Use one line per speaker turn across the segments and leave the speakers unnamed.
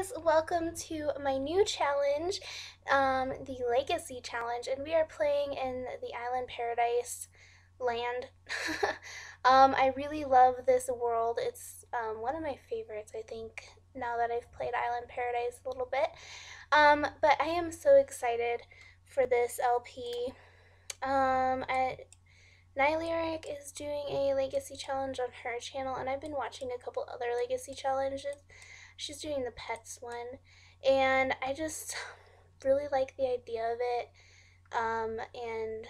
guys, welcome to my new challenge, um, the Legacy Challenge, and we are playing in the Island Paradise land. um, I really love this world. It's um, one of my favorites, I think, now that I've played Island Paradise a little bit. Um, but I am so excited for this LP. Um, I, Nylirrek is doing a Legacy Challenge on her channel, and I've been watching a couple other Legacy Challenges she's doing the pets one and I just really like the idea of it um, and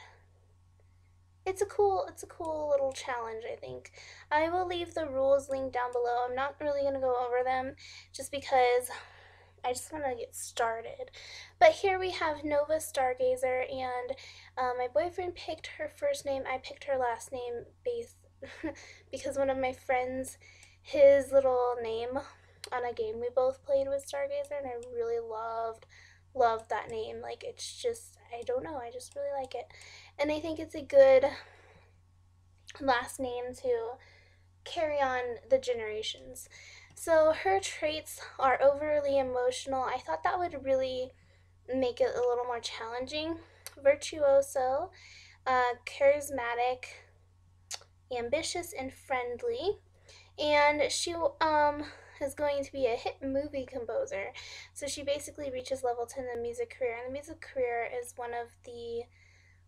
it's a cool it's a cool little challenge I think. I will leave the rules linked down below. I'm not really gonna go over them just because I just want to get started. But here we have Nova Stargazer and um, my boyfriend picked her first name. I picked her last name base because one of my friends his little name on a game we both played with Stargazer, and I really loved loved that name. Like it's just I don't know, I just really like it, and I think it's a good last name to carry on the generations. So her traits are overly emotional. I thought that would really make it a little more challenging. Virtuoso, uh, charismatic, ambitious, and friendly. And she um is going to be a hit movie composer. So she basically reaches level 10 in the music career, and the music career is one of the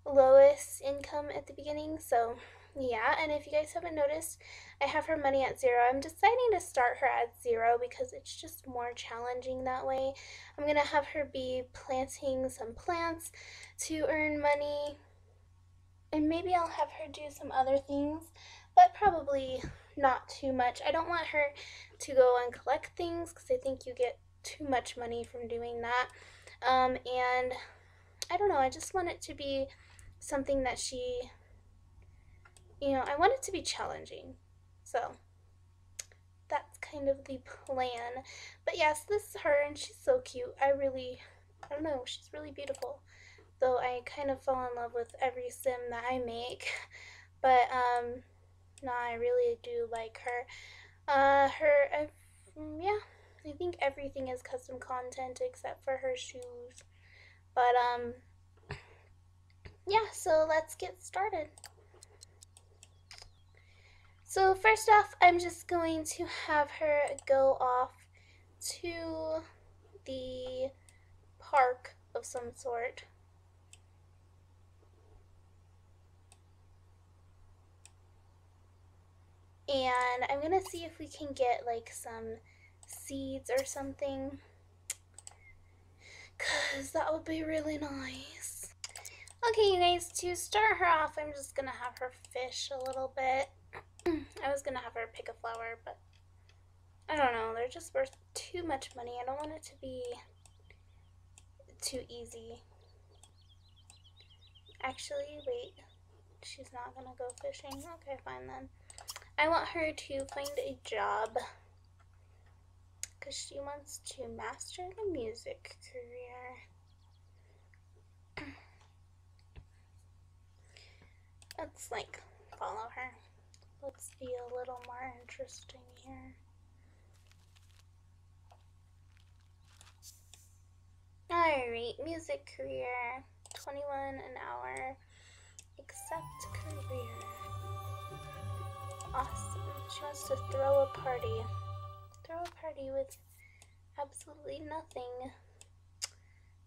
lowest income at the beginning. So yeah, and if you guys haven't noticed, I have her money at zero. I'm deciding to start her at zero because it's just more challenging that way. I'm gonna have her be planting some plants to earn money, and maybe I'll have her do some other things, but probably not too much. I don't want her to go and collect things because I think you get too much money from doing that. Um, and I don't know, I just want it to be something that she, you know, I want it to be challenging. So that's kind of the plan. But yes, this is her and she's so cute. I really, I don't know, she's really beautiful. Though I kind of fall in love with every sim that I make. But, um, no, I really do like her. Uh, her, uh, yeah, I think everything is custom content except for her shoes. But, um, yeah, so let's get started. So first off, I'm just going to have her go off to the park of some sort. And I'm going to see if we can get like some seeds or something. Because that would be really nice. Okay, you guys, to start her off, I'm just going to have her fish a little bit. I was going to have her pick a flower, but I don't know. They're just worth too much money. I don't want it to be too easy. Actually, wait. She's not going to go fishing. Okay, fine then. I want her to find a job because she wants to master the music career. Let's like follow her. Let's be a little more interesting here. Alright, music career, 21 an hour, accept career. Awesome. She wants to throw a party. Throw a party with absolutely nothing.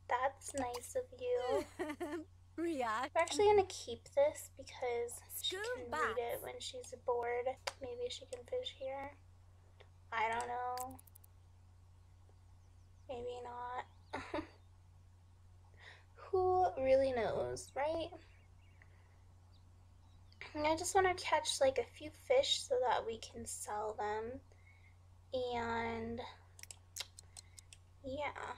That's nice of you. We're actually gonna keep this because she can read it when she's bored. Maybe she can fish here. I don't know. Maybe not. Who really knows, right? I just want to catch like a few fish so that we can sell them. And yeah.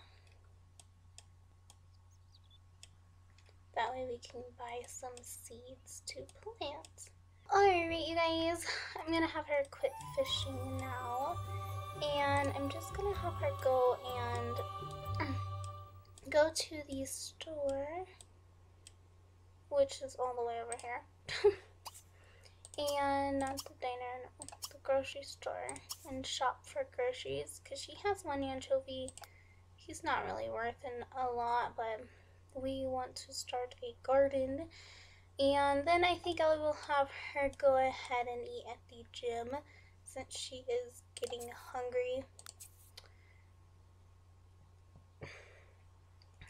That way we can buy some seeds to plant. Alright you guys, I'm gonna have her quit fishing now. And I'm just gonna have her go and go to the store, which is all the way over here. and not the diner, no, the grocery store and shop for groceries because she has one anchovy. He's not really worth a lot, but we want to start a garden. And then I think I will have her go ahead and eat at the gym since she is getting hungry.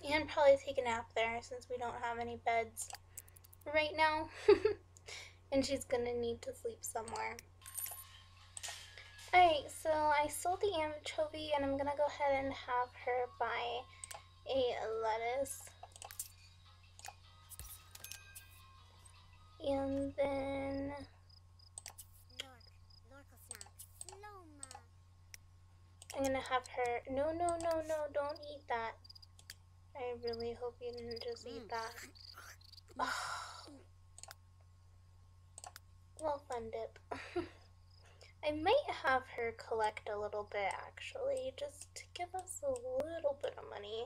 And probably take a nap there since we don't have any beds right now. and she's gonna need to sleep somewhere. Alright, so I sold the anchovy and I'm gonna go ahead and have her buy a lettuce. And then I'm gonna have her no no no no don't eat that. I really hope you didn't just eat mm. that. Oh. Well fun dip. I might have her collect a little bit actually, just to give us a little bit of money.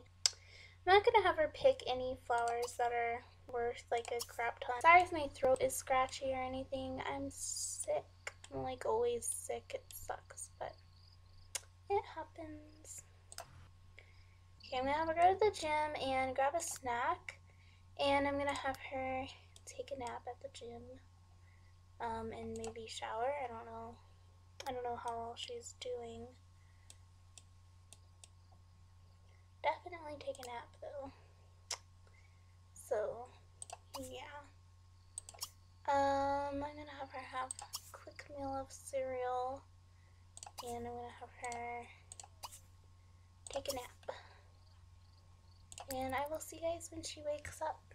I'm not gonna have her pick any flowers that are worth like a crap ton. Sorry if my throat is scratchy or anything. I'm sick. I'm like always sick. It sucks, but it happens. Okay, I'm gonna have her go to the gym and grab a snack. And I'm gonna have her take a nap at the gym. Um, and maybe shower. I don't know. I don't know how well she's doing. Definitely take a nap though. So, yeah. Um, I'm gonna have her have a quick meal of cereal. And I'm gonna have her take a nap. And I will see you guys when she wakes up.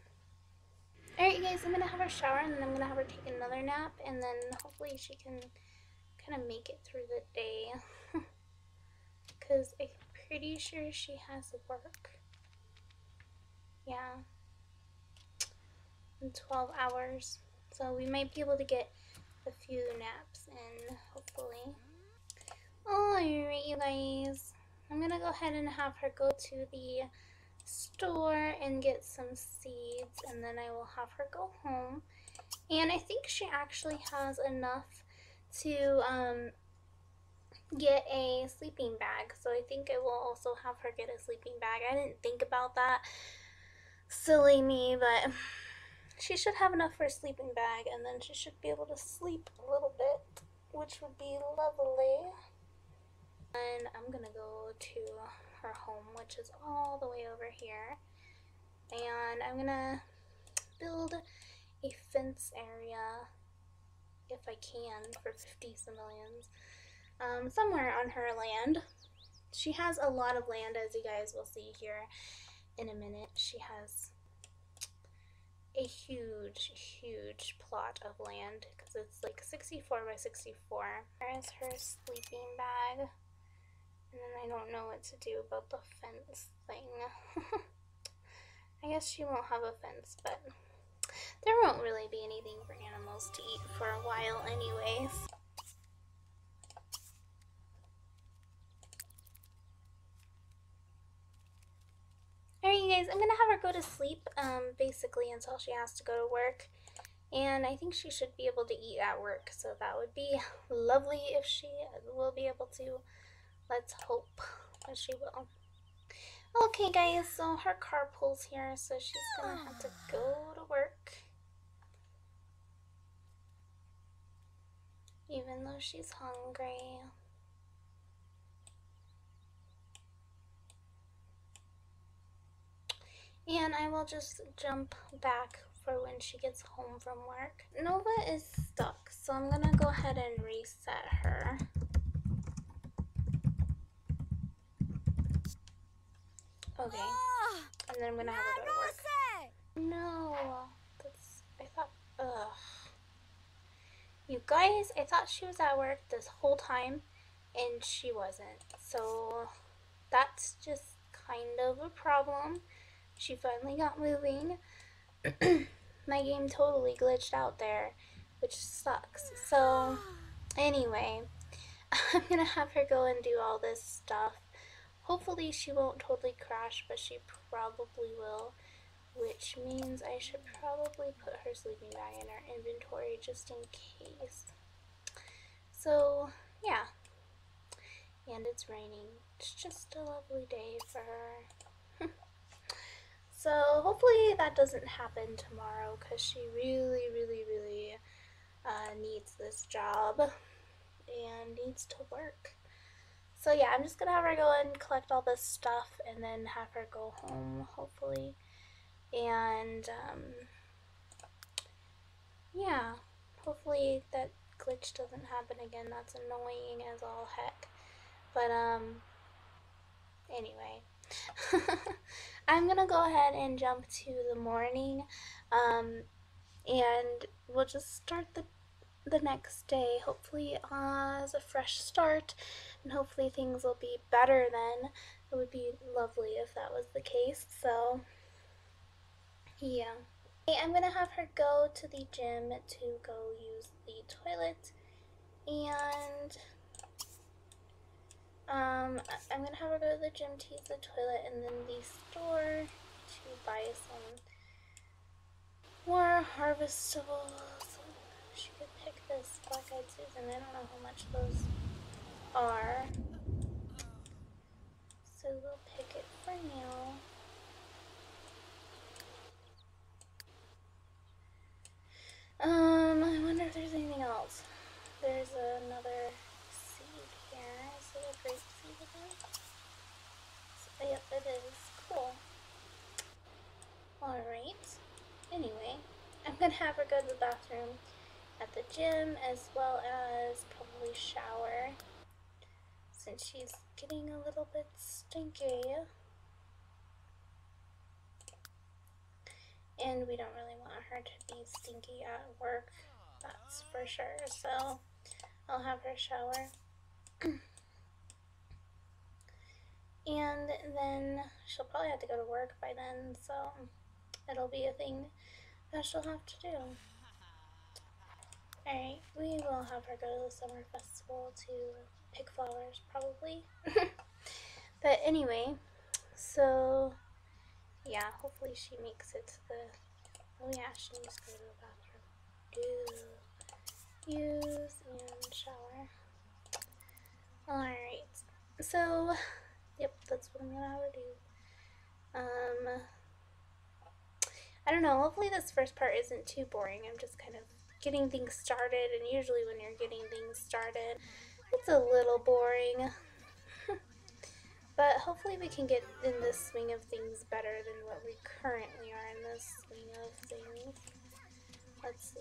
Alright you guys, I'm gonna have her shower and then I'm gonna have her take another nap and then hopefully she can kind of make it through the day. Because I'm pretty sure she has work. Yeah. In 12 hours. So we might be able to get a few naps in, hopefully. Alright, you guys. I'm gonna go ahead and have her go to the store and get some seeds and then I will have her go home. And I think she actually has enough to um, get a sleeping bag. So I think I will also have her get a sleeping bag. I didn't think about that. Silly me, but she should have enough for a sleeping bag and then she should be able to sleep a little bit, which would be lovely. And I'm gonna go to her home, which is all the way over here. And I'm gonna build a fence area if I can for 50 simoleons, um, somewhere on her land. She has a lot of land as you guys will see here in a minute. She has a huge, huge plot of land because it's like 64 by 64. There's her sleeping bag. And then I don't know what to do about the fence thing. I guess she won't have a fence, but there won't really be anything for animals to eat for a while anyways. Alright you guys, I'm going to have her go to sleep um, basically until she has to go to work. And I think she should be able to eat at work, so that would be lovely if she will be able to. Let's hope that she will. Okay guys, so her car pulls here, so she's gonna have to ah. go to work. Even though she's hungry. And I will just jump back for when she gets home from work. Nova is stuck, so I'm gonna go ahead and reset her. Okay. Ah, and then I'm gonna have her go to work. No. That's I thought ugh. You guys, I thought she was at work this whole time and she wasn't. So that's just kind of a problem. She finally got moving. My game totally glitched out there, which sucks. So anyway, I'm gonna have her go and do all this stuff Hopefully she won't totally crash, but she probably will, which means I should probably put her sleeping bag in our inventory just in case. So, yeah. And it's raining. It's just a lovely day for her. so, hopefully that doesn't happen tomorrow because she really, really, really uh, needs this job and needs to work. So yeah, I'm just gonna have her go and collect all this stuff and then have her go home, hopefully. And, um, yeah, hopefully that glitch doesn't happen again. That's annoying as all heck. But, um, anyway. I'm gonna go ahead and jump to the morning, um, and we'll just start the the next day, hopefully as a fresh start, and hopefully things will be better then. It would be lovely if that was the case, so yeah. I'm gonna have her go to the gym to go use the toilet, and um, I'm gonna have her go to the gym to use the toilet, and then the store to buy some more harvestables she could pick this black-eyed Susan. I don't know how much those are. So we'll pick it for now. Um, I wonder if there's anything else. There's another seed here. Is it a grape seed again? So, yep, it is. Cool. Alright. Anyway, I'm gonna have her go to the bathroom at the gym as well as probably shower since she's getting a little bit stinky. And we don't really want her to be stinky at work, that's for sure. So I'll have her shower. and then she'll probably have to go to work by then, so it'll be a thing that she'll have to do. Alright, we will have her go to the summer festival to pick flowers, probably. but anyway, so yeah, hopefully she makes it to the. Oh yeah, she needs to go to the bathroom. Do use and shower. Alright, so yep, that's what I'm gonna do. Um, I don't know. Hopefully, this first part isn't too boring. I'm just kind of getting things started, and usually when you're getting things started, it's a little boring. but hopefully we can get in the swing of things better than what we currently are in the swing of things. Let's see.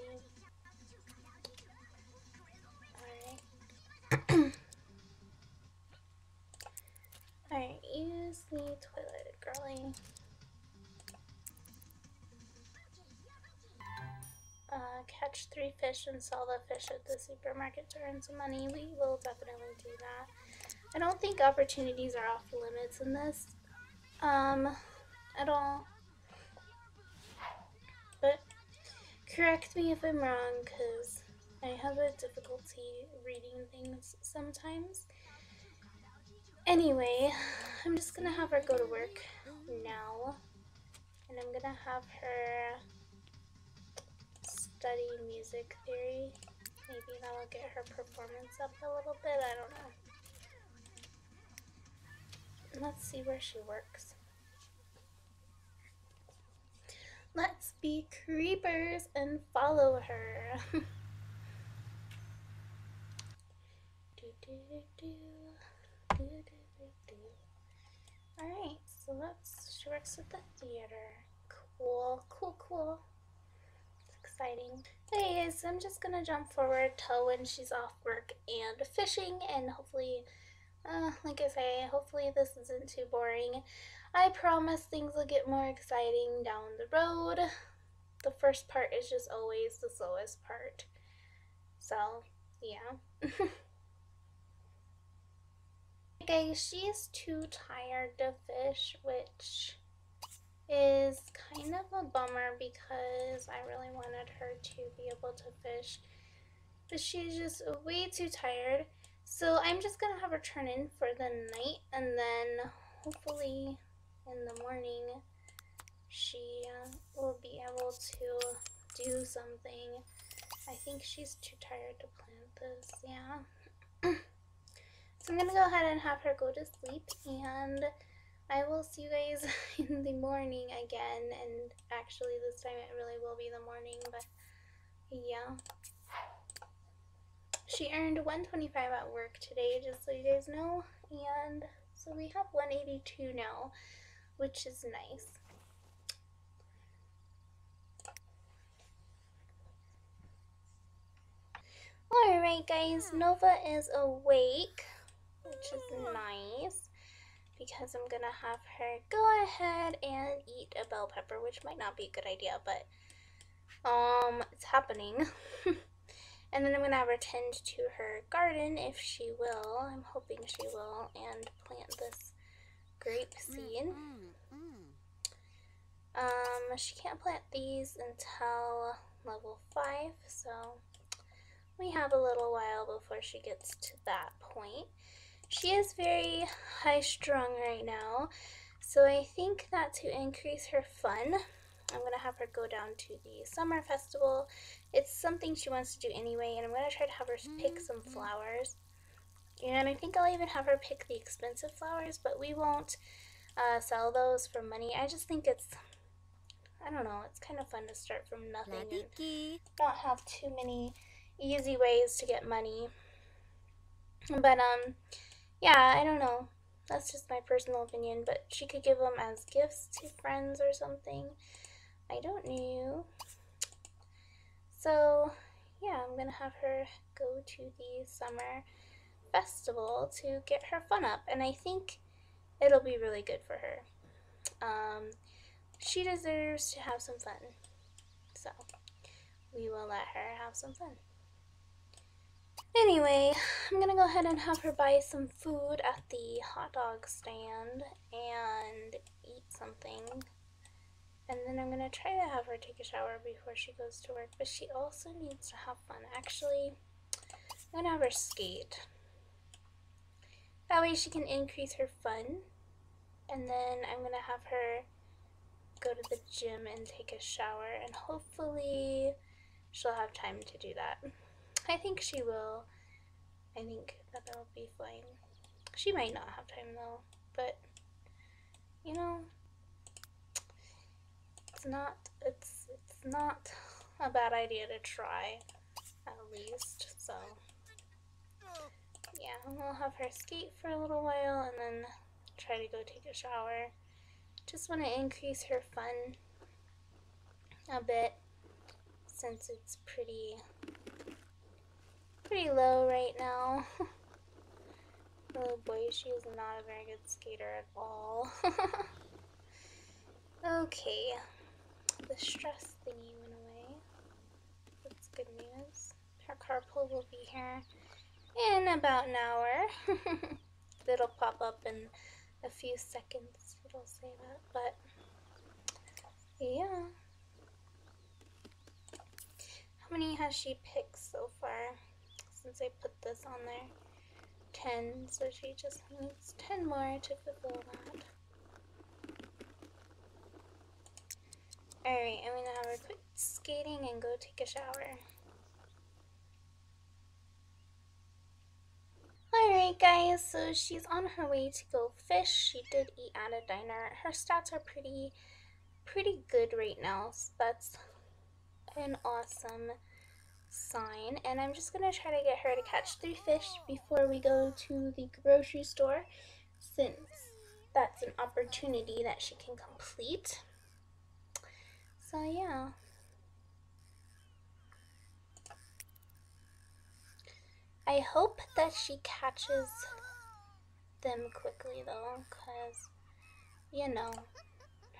Alright. Alright, use the toilet, girly. Catch three fish and sell the fish at the supermarket to earn some money, we will definitely do that. I don't think opportunities are off limits in this um, at all. But correct me if I'm wrong because I have a difficulty reading things sometimes. Anyway, I'm just gonna have her go to work now. And I'm gonna have her study music theory. Maybe that'll get her performance up a little bit. I don't know. Let's see where she works. Let's be creepers and follow her. Alright, so that's she works at the theater. Cool, cool, cool exciting. Anyways, I'm just gonna jump forward to when she's off work and fishing, and hopefully, uh, like I say, hopefully this isn't too boring. I promise things will get more exciting down the road. The first part is just always the slowest part. So, yeah. okay, she's too tired to fish, which is kind of a bummer because I really wanted her to be able to fish. But she's just way too tired. So I'm just going to have her turn in for the night and then hopefully in the morning she uh, will be able to do something I think she's too tired to plant this, yeah. so I'm gonna go ahead and have her go to sleep and I will see you guys in the morning again and actually this time it really will be the morning but yeah. She earned 125 at work today just so you guys know and so we have 182 now which is nice. Alright guys, Nova is awake, which is nice because I'm gonna have her go ahead and eat a bell pepper, which might not be a good idea, but um, it's happening. and then I'm gonna have her tend to her garden if she will. I'm hoping she will, and plant this grape seed. Um, she can't plant these until level 5, so we have a little while before she gets to that point. She is very high strung right now, so I think that to increase her fun, I'm going to have her go down to the summer festival. It's something she wants to do anyway, and I'm going to try to have her pick some mm-hmm. flowers. And I think I'll even have her pick the expensive flowers, but we won't uh, sell those for money. I just think it's, I don't know, it's kind of fun to start from nothing and not have too many easy ways to get money. But, um, yeah, I don't know. That's just my personal opinion, but she could give them as gifts to friends or something. I don't know. So, yeah, I'm gonna have her go to the summer festival to get her fun up, and I think it'll be really good for her. Um, she deserves to have some fun, so we will let her have some fun. Anyway, I'm gonna go ahead and have her buy some food at the hot dog stand and eat something. And then I'm gonna try to have her take a shower before she goes to work, but she also needs to have fun. Actually, I'm gonna have her skate. That way she can increase her fun. And then I'm gonna have her go to the gym and take a shower, and hopefully she'll have time to do that. I think she will. I think that it'll be fine. She might not have time though, but you know, it's not it's it's not a bad idea to try at least. So yeah, we'll have her skate for a little while and then try to go take a shower. Just want to increase her fun a bit since it's pretty pretty low right now. oh boy, she is not a very good skater at all. okay, the stress thingy went away. That's good news. Her carpool will be here in about an hour. It'll pop up in a few seconds. It'll say that, but yeah. How many has she picked so far? Since I put this on there. 10, so she just needs 10 more to fulfill that. Alright, I'm gonna have her quit skating and go take a shower. Alright guys, so she's on her way to go fish. She did eat at a diner. Her stats are pretty, pretty good right now, so that's an awesome sign and I'm just to try to get her to catch three fish before we go to the grocery store since that's an opportunity that she can complete. So yeah. I hope that she catches them quickly though because you know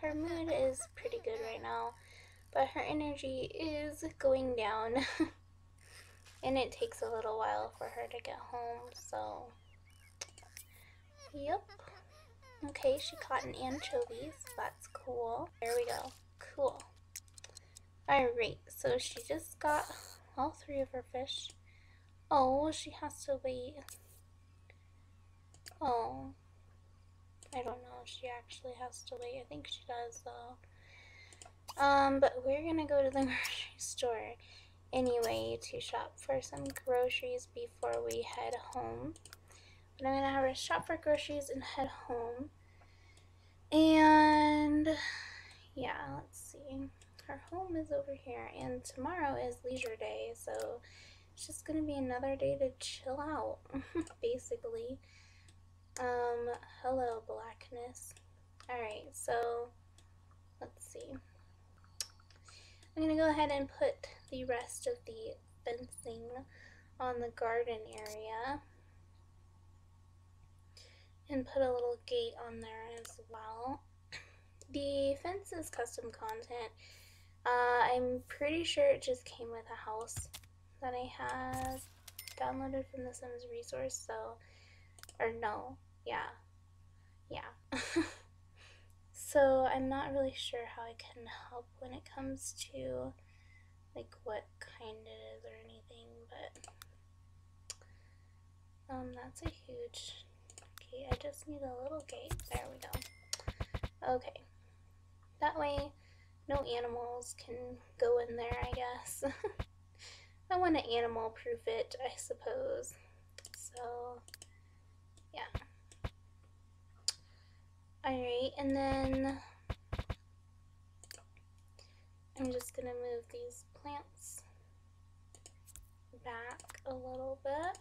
her mood is pretty good right now but her energy is going down And it takes a little while for her to get home, so... Yep. Okay, she caught an anchovy, that's cool. There we go. Cool. Alright, so she just got all three of her fish. Oh, she has to wait. Oh. I don't know if she actually has to wait. I think she does, though. Um, but we're gonna go to the grocery store anyway to shop for some groceries before we head home. But I'm gonna have her shop for groceries and head home. And yeah, let's see. Her home is over here, and tomorrow is leisure day, so it's just gonna be another day to chill out, basically. Um, hello, blackness. Alright, so let's see. I'm gonna go ahead and put the rest of the fencing on the garden area and put a little gate on there as well. The fence is custom content. Uh, I'm pretty sure it just came with a house that I have downloaded from the Sims resource, so, or no, yeah, yeah. so I'm not really sure how I can help when it comes to like what kind it is or anything, but um, that's a huge, okay, I just need a little gate, there we go. Okay, that way no animals can go in there, I guess. I want to animal proof it, I suppose. So, yeah. Alright, and then I'm just going to move these plants back a little bit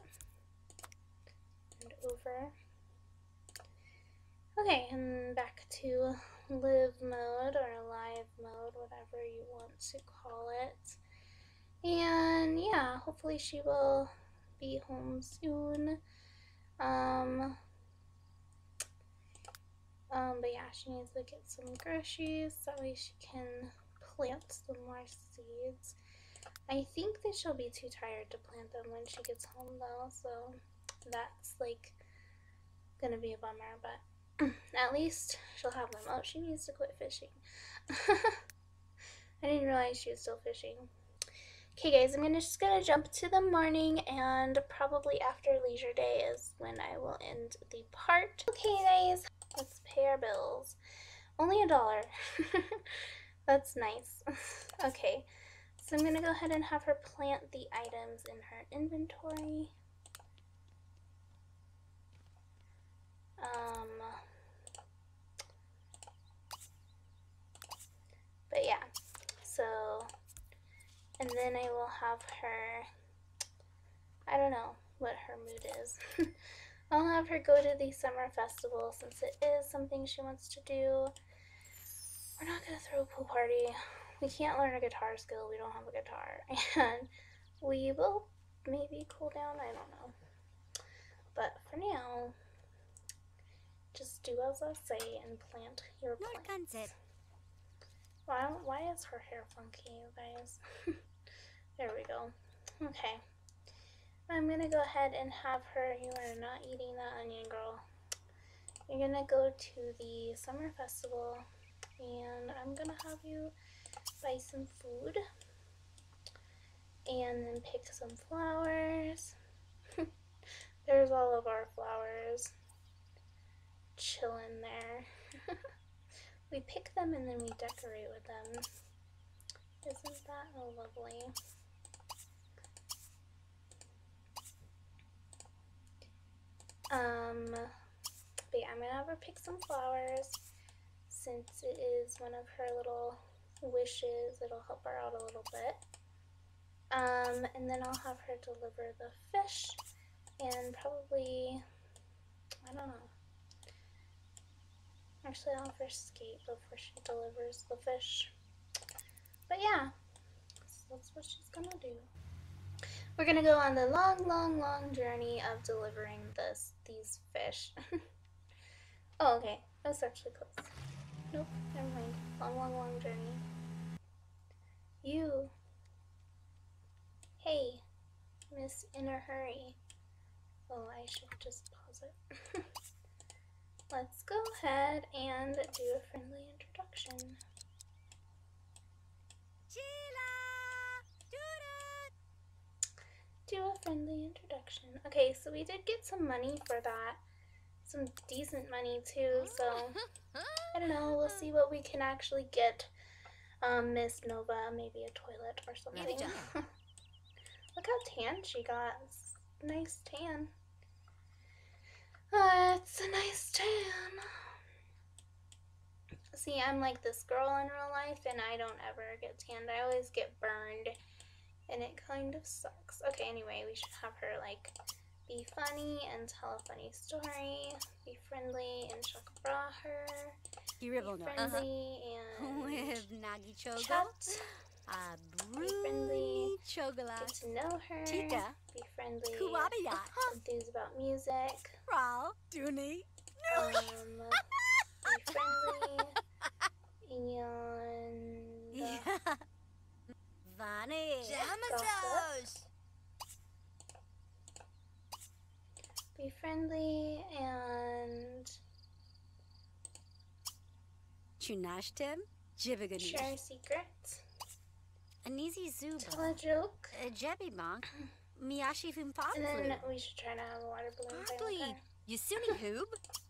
and over. Okay, and back to live mode or live mode, whatever you want to call it. And yeah, hopefully she will be home soon. Um, um, but yeah, she needs to get some groceries. That way she can plant some more seeds. I think that she'll be too tired to plant them when she gets home though, so that's like gonna be a bummer, but at least she'll have them. Oh, she needs to quit fishing. I didn't realize she was still fishing. Okay guys, I'm gonna, just gonna jump to the morning and probably after leisure day is when I will end the part. Okay guys, let's pay our bills. Only a dollar. That's nice. okay, so I'm gonna go ahead and have her plant the items in her inventory. Um, but yeah, so and then I will have her, I don't know what her mood is. I'll have her go to the summer festival since it is something she wants to do. We're not going to throw a pool party. We can't learn a guitar skill. We don't have a guitar. And we will maybe cool down. I don't know. But for now, just do as I say and plant your plants. Why, why is her hair funky, you guys? there we go. Okay. I'm gonna go ahead and have her, you are not eating that onion girl. You're gonna go to the summer festival and I'm gonna have you buy some food and then pick some flowers. There's all of our flowers chilling there. we pick them and then we decorate with them. Isn't that lovely? Um, but yeah, I'm gonna have her pick some flowers since it is one of her little wishes. It'll help her out a little bit. Um, and then I'll have her deliver the fish and probably, I don't know, Actually, I'll first skate before she delivers the fish. But yeah, so that's what she's gonna do. We're gonna go on the long, long, long journey of delivering this these fish. oh, okay. That's actually close. Nope, never mind. Long, long, long journey. You. Hey, Miss In a Hurry. Oh, I should just pause it. let's go ahead and do a friendly introduction. Do a friendly introduction. Okay, so we did get some money for that. Some decent money too, so I don't know, we'll see what we can actually get um, Miss Nova, maybe a toilet or something. Look how tan she got. Nice tan. Uh, it's a nice tan. See, I'm like this girl in real life, and I don't ever get tanned. I always get burned, kind of sucks. Okay, anyway, we should have her, like, be funny and tell a funny story. Be friendly and shakabra her. Be friendly and
with Nagi Chogo.
Chat.
Uh,
be friendly.
Chogala.
Get to know her.
Tika.
Be friendly.
Kuwabiyat.
Enthuse about music.
Ral. Dooney.
Um, be friendly. And. Uh,
Vani.
Jamazos. Be friendly and
Chunashtim. Jibiganish.
share secrets.
Anizi Zuba.
Tell a joke.
Jebi Monk. Miyashi
And
Fimpaflu.
then we should try to have a water balloon fight with her.
Yasuni Hoob.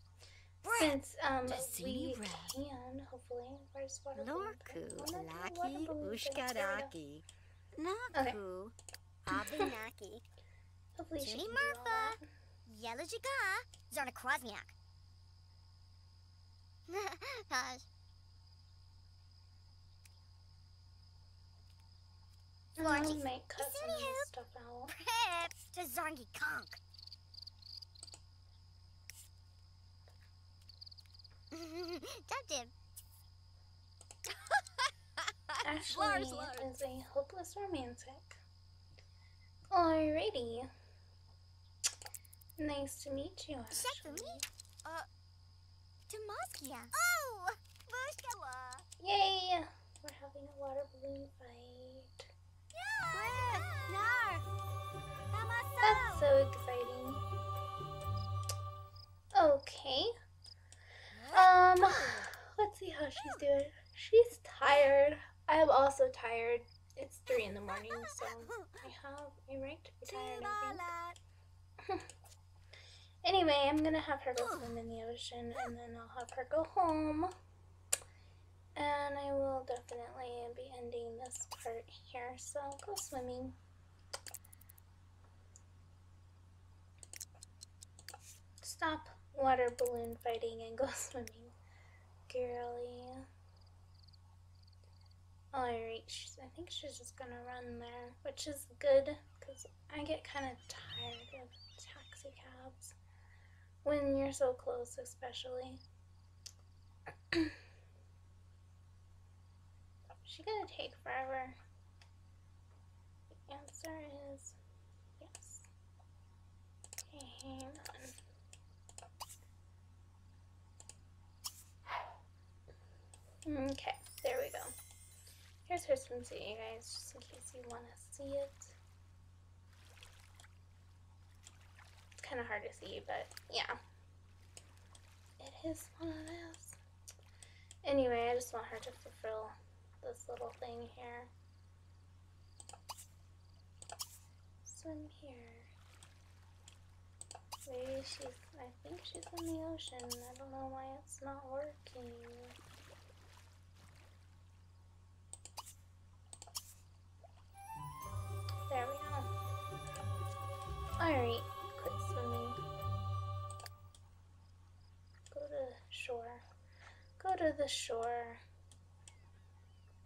Since um we can, hopefully. Where's water?
Lorku.
No, no, water
Laki.
balloon fight. There we go.
Ushkadaki. Naku. Abinaki.
Hopefully she
Junie
can do all that.
Yellow Jaga, Zarna Krosniak.
Um,
Florence,
we might cut some of
Anywho.
this stuff out.
Prep to Zarngi Konk. Dub
Ashley
Lars, Lars.
is a hopeless romantic. Alrighty. Nice to meet you,
Check for
Ashley.
me. Uh, Tomaskia. Oh, Bushkawa.
Yay! We're having a water balloon fight. That's so exciting. Okay. Um, let's see how she's doing. She's tired. I am also tired. It's three in the morning, so I have a right to be tired. I think. Anyway, I'm gonna have her go swim in the ocean, and then I'll have her go home. And I will definitely be ending this part here. So go swimming. Stop water balloon fighting and go swimming, girly. Oh, Alright, she's, I think she's just gonna run there, which is good because I get kind of tired of taxi cabs when you're so close, especially. she gonna take forever? The answer is yes. Okay, hang on. Okay, there we go. Here's her swimsuit, you guys, just in case you want to see it. It's kind of hard to see, but yeah. It is one of those. Anyway, I just want her to fulfill this little thing here. Swim here. Maybe she's, I think she's in the ocean. I don't know why it's not working. Alright, quit swimming. Go to shore. Go to the shore.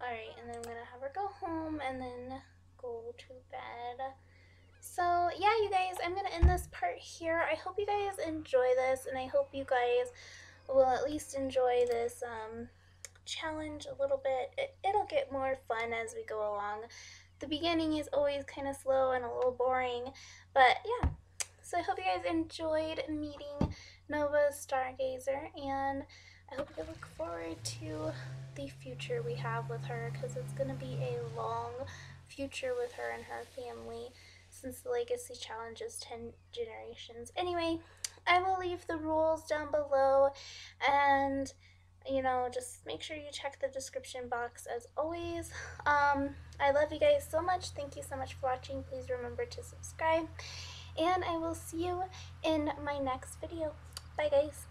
Alright, and then I'm gonna have her go home and then go to bed. So, yeah, you guys, I'm gonna end this part here. I hope you guys enjoy this, and I hope you guys will at least enjoy this um, challenge a little bit. It, it'll get more fun as we go along the beginning is always kind of slow and a little boring, but yeah. So I hope you guys enjoyed meeting Nova Stargazer, and I hope you look forward to the future we have with her because it's going to be a long future with her and her family since the Legacy Challenge is 10 generations. Anyway, I will leave the rules down below and you know, just make sure you check the description box as always. Um, I love you guys so much. Thank you so much for watching. Please remember to subscribe. And I will see you in my next video. Bye, guys.